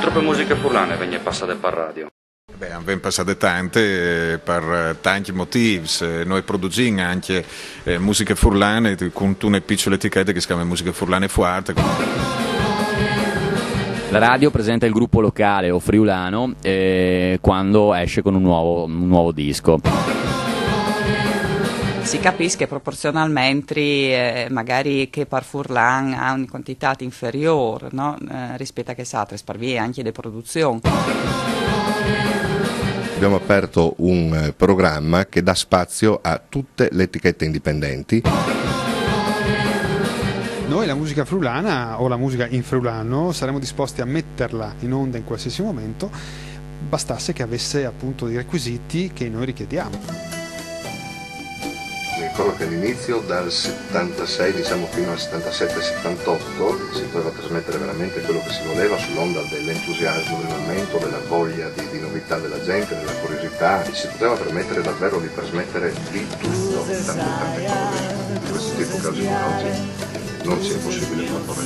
Troppe musiche furlane vengono passate per radio. Beh, abbiamo passato tante eh, per tanti motivi, eh, noi produciamo anche eh, musiche furlane con una piccola etichetta che si chiama musiche furlane fuerte. La radio presenta il gruppo locale o friulano eh, quando esce con un nuovo, un nuovo disco. Si capisce proporzionalmente eh, magari che per Furlan ha una quantità inferiore no? eh, rispetto a che altre, per via anche di produzione. Abbiamo aperto un eh, programma che dà spazio a tutte le etichette indipendenti. Noi la musica friulana o la musica in friulano saremmo disposti a metterla in onda in qualsiasi momento, bastasse che avesse appunto i requisiti che noi richiediamo. Mi ricordo che all'inizio dal 76 diciamo fino al 77-78 si poteva trasmettere veramente quello che si voleva sull'onda dell'entusiasmo del momento, della voglia di, di novità della gente, della curiosità, e si poteva permettere davvero di trasmettere di tutto, tante tante cose. In questo tipo di oggi no sea posible cuando